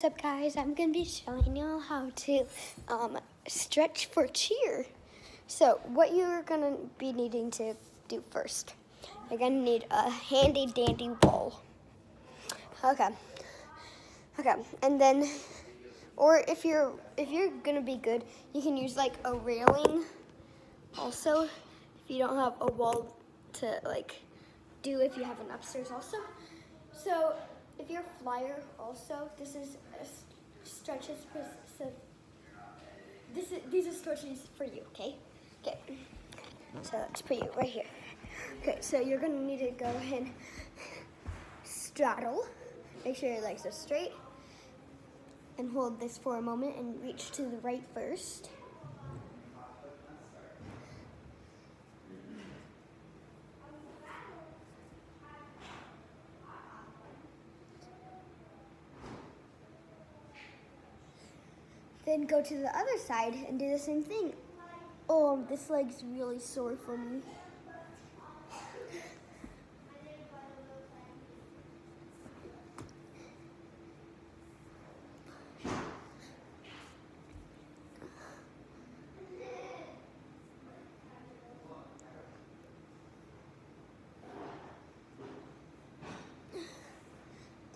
What's up guys, I'm going to be showing y'all how to um, stretch for cheer. So what you're going to be needing to do first, you're going to need a handy dandy wall. Okay, okay, and then, or if you're, if you're going to be good, you can use like a railing also, if you don't have a wall to like do if you have an upstairs also. So if you're a flyer also, this is stretches this is these are stretches for you, okay? Okay. So that's for you right here. Okay, so you're gonna need to go ahead straddle. Make sure your legs are straight. And hold this for a moment and reach to the right first. Then go to the other side and do the same thing. Oh, this leg's really sore for me.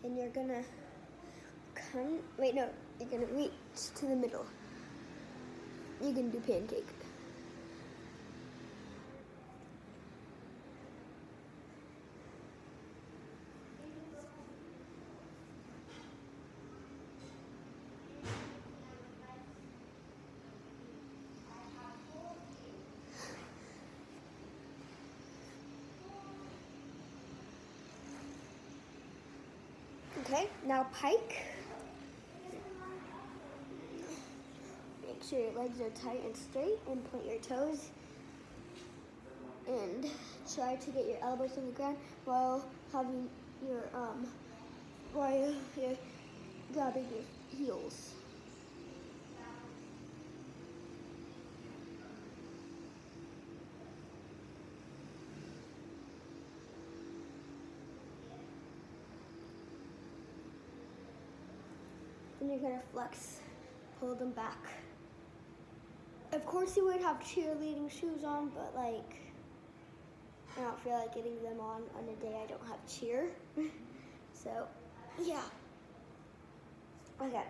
Then you're gonna come, wait, no, you're gonna reach to the middle. You can do pancake. Okay, now pike. Make sure your legs are tight and straight and point your toes. And try to get your elbows on the ground while having your, um, while you're grabbing your heels. and you're gonna flex, pull them back. Of course you would have cheerleading shoes on, but like, I don't feel like getting them on on a day I don't have cheer. so, yeah. Okay.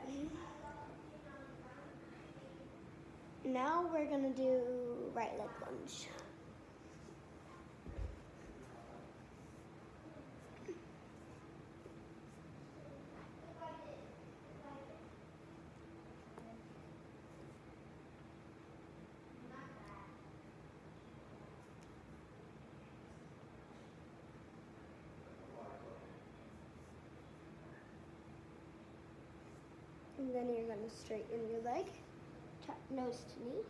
Now we're gonna do right leg lunge. And then you're to straighten your leg, tap nose to knee.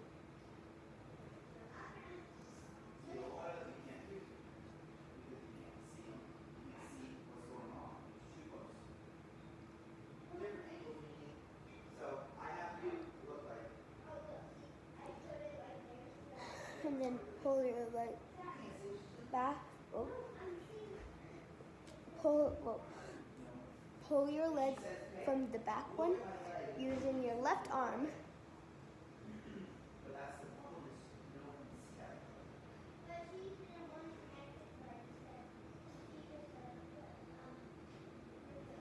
And then pull your leg back. Oh. Pull, well, pull your leg from the back one using your left arm.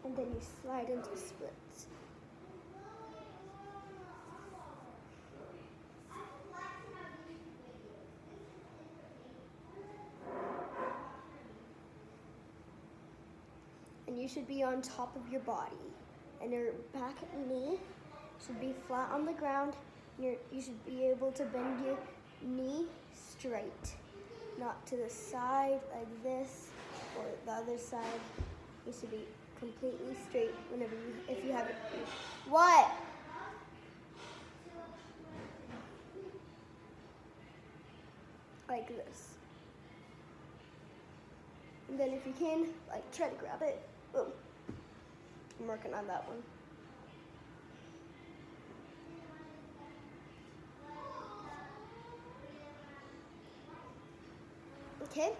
And then you slide into splits. You should be on top of your body and your back knee should be flat on the ground. you you should be able to bend your knee straight, not to the side like this or the other side. You should be completely straight whenever you, if you have it. What? Like this. And then if you can, like try to grab it. I'm working on that one. Okay,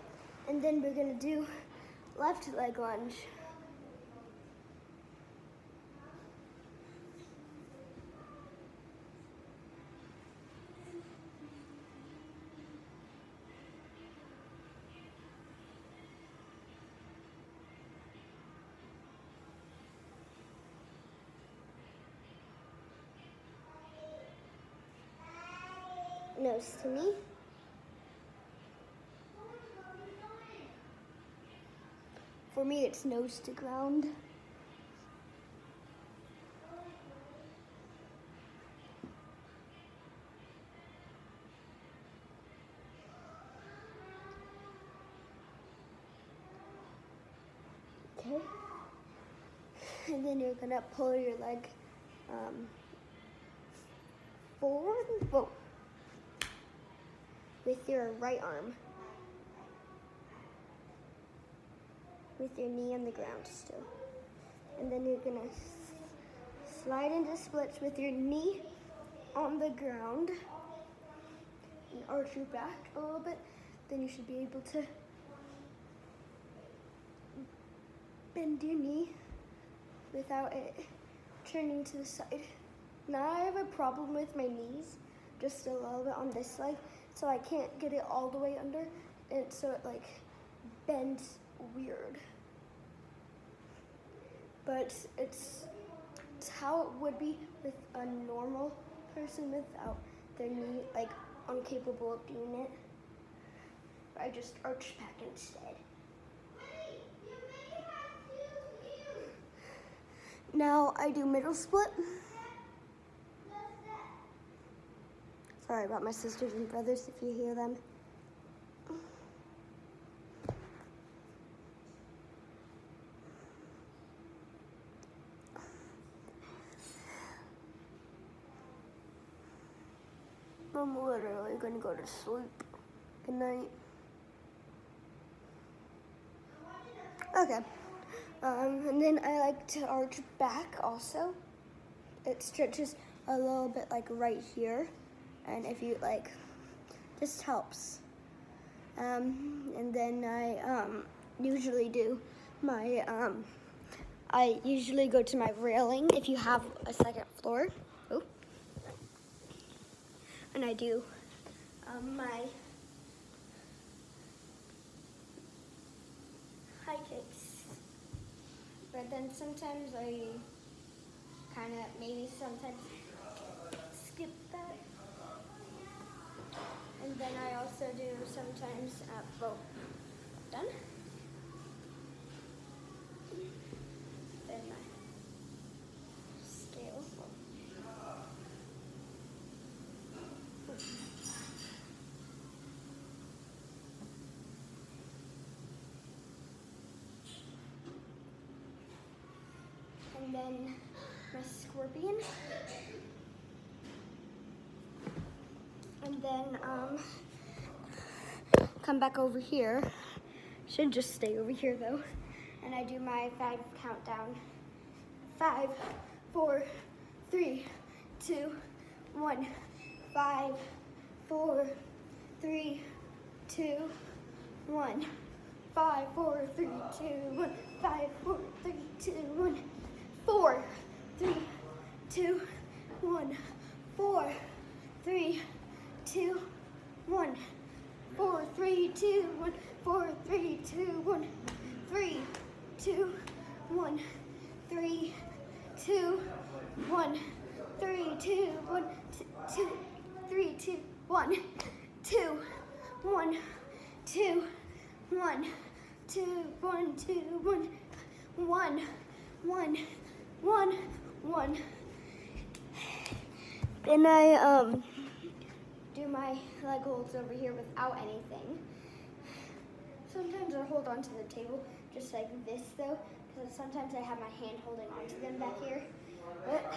and then we're gonna do left leg lunge. Nose to me. For me, it's nose to ground. Okay. And then you're gonna pull your leg um, forward, with your right arm. With your knee on the ground still. And then you're gonna slide into splits with your knee on the ground and arch your back a little bit. Then you should be able to bend your knee without it turning to the side. Now I have a problem with my knees, just a little bit on this side, so I can't get it all the way under, and so it like bends weird. But it's, it's how it would be with a normal person without their knee like incapable of doing it. I just arch back instead. Now I do middle split. Sorry about my sisters and brothers if you hear them. I'm literally gonna go to sleep. Good night. Okay. Um, and then I like to arch back also. It stretches a little bit like right here. And if you like, just helps. Um, and then I um, usually do my, um, I usually go to my railing if you have a second floor. Oh. And I do um, my high kicks. But then sometimes I kind of maybe sometimes skip that. Then I also do sometimes, uh, well, done. Then my scale. And then my scorpion. And then um, come back over here. Should just stay over here though. And I do my five countdown. Five, four, three, two, one. Five, four, three, two, one. Five, four, three, two, one. Five, four, three, two, one. Four, three, two, one. Four, three, two, one. Four, three, two, one. Four, three, two, one. Three, two, one. Three, two, one. Three, two, one. Two, three, two, one. Two, one, two, one, two, one, two, one, one, one, one, one. Then I um my leg holds over here without anything. Sometimes I hold onto the table just like this though, because sometimes I have my hand holding onto them back here. But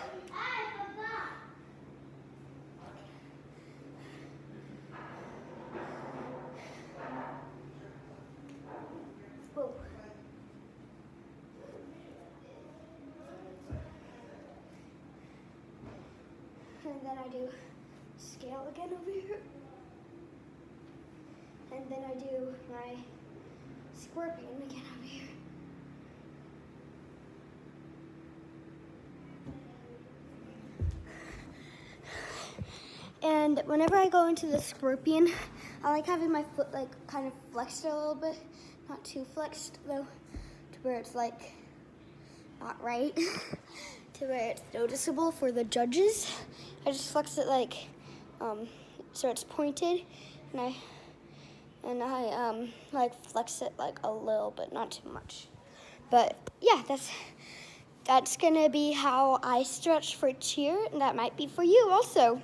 And then I do scale again over here. I do my scorpion again over here. And whenever I go into the scorpion, I like having my foot like kind of flexed a little bit. Not too flexed though, to where it's like not right. to where it's noticeable for the judges. I just flex it like um, so it's pointed, and I and I um, like flex it like a little but not too much. But yeah, that's that's gonna be how I stretch for cheer, and that might be for you also.